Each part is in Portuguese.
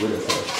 with us.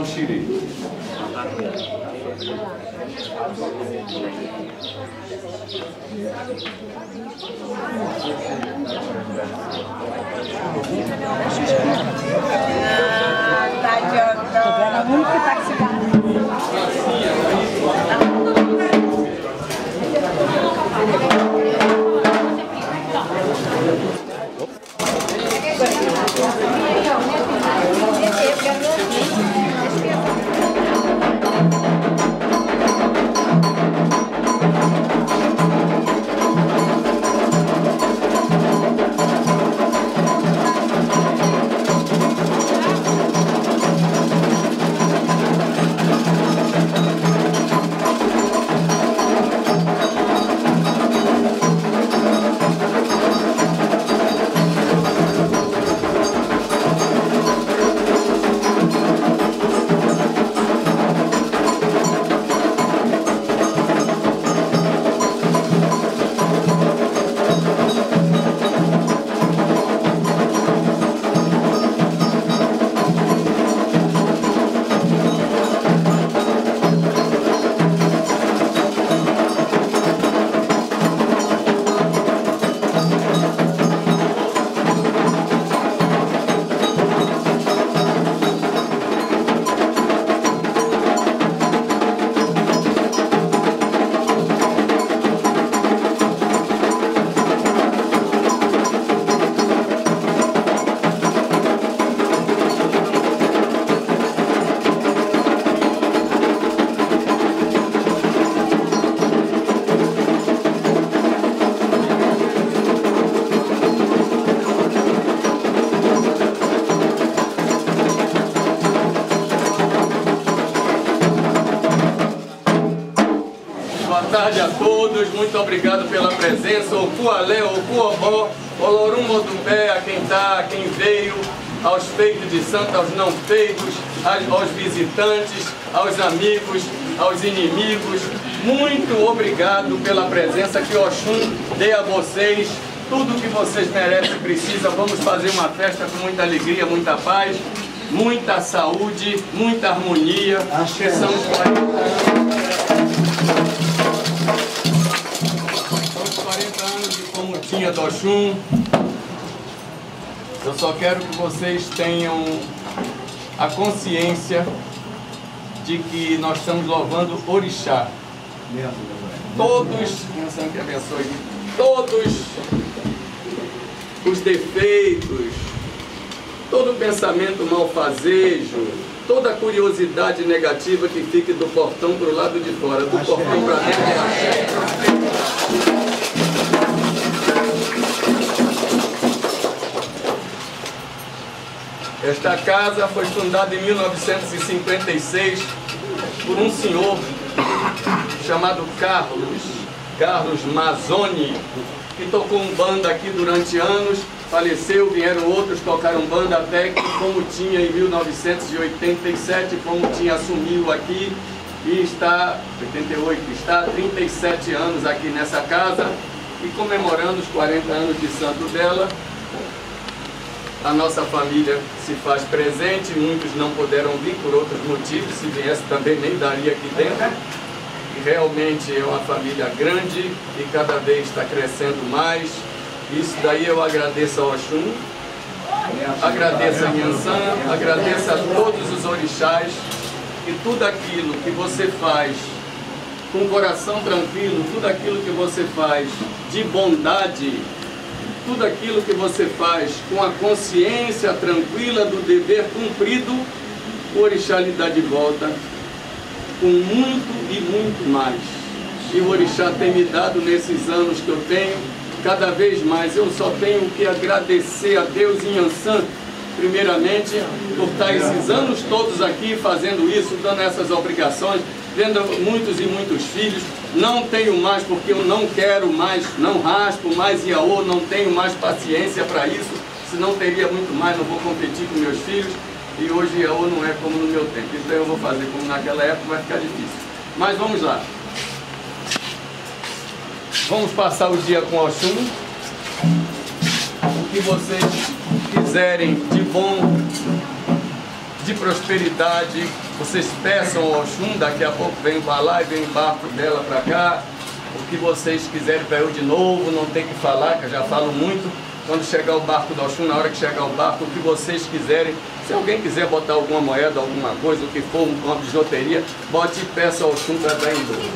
Vamos começar o presença. O Cualé, o Cuobó, Olorum Motumbé, a quem está, a quem veio, aos feitos de santo, aos não feitos, aos visitantes, aos amigos, aos inimigos. Muito obrigado pela presença que Oxum dê a vocês. Tudo que vocês merecem e precisam. Vamos fazer uma festa com muita alegria, muita paz, muita saúde, muita harmonia. Que são os 40 anos. Tinha do Oxum. Eu só quero que vocês tenham a consciência de que nós estamos louvando Orixá. Todos, que abençoe, todos os defeitos, todo pensamento malfazejo, toda curiosidade negativa que fique do portão para o lado de fora, do portão para dentro Esta casa foi fundada em 1956 por um senhor chamado Carlos, Carlos Mazzoni, que tocou um banda aqui durante anos, faleceu, vieram outros, tocaram banda até que, como tinha em 1987, como tinha assumiu aqui e está, 88, está há 37 anos aqui nessa casa e comemorando os 40 anos de santo dela, a nossa família se faz presente, muitos não puderam vir por outros motivos, se viesse também nem daria aqui dentro. E realmente é uma família grande e cada vez está crescendo mais. Isso daí eu agradeço ao Oxum, agradeço a Nhansan, agradeço a todos os orixás e tudo aquilo que você faz com o coração tranquilo, tudo aquilo que você faz de bondade, tudo aquilo que você faz com a consciência tranquila do dever cumprido, o orixá lhe dá de volta com muito e muito mais. E o orixá tem me dado nesses anos que eu tenho, cada vez mais. Eu só tenho que agradecer a Deus em Ansan, primeiramente, por estar esses anos todos aqui fazendo isso, dando essas obrigações, vendo muitos e muitos filhos. Não tenho mais porque eu não quero mais, não raspo mais Iaô, não tenho mais paciência para isso, senão teria muito mais, não vou competir com meus filhos. E hoje Iaô não é como no meu tempo, então eu vou fazer como naquela época, vai ficar difícil. Mas vamos lá. Vamos passar o dia com Oxum. O que vocês quiserem de bom, de prosperidade, vocês peçam ao Oxum. Daqui a pouco vem o balai, vem o barco dela para cá. O que vocês quiserem para eu de novo, não tem que falar, que eu já falo muito. Quando chegar o barco do Oxum, na hora que chegar o barco, o que vocês quiserem. Se alguém quiser botar alguma moeda, alguma coisa, o que for, uma bijuteria, bote e peça ao Oxum para dar em dobro.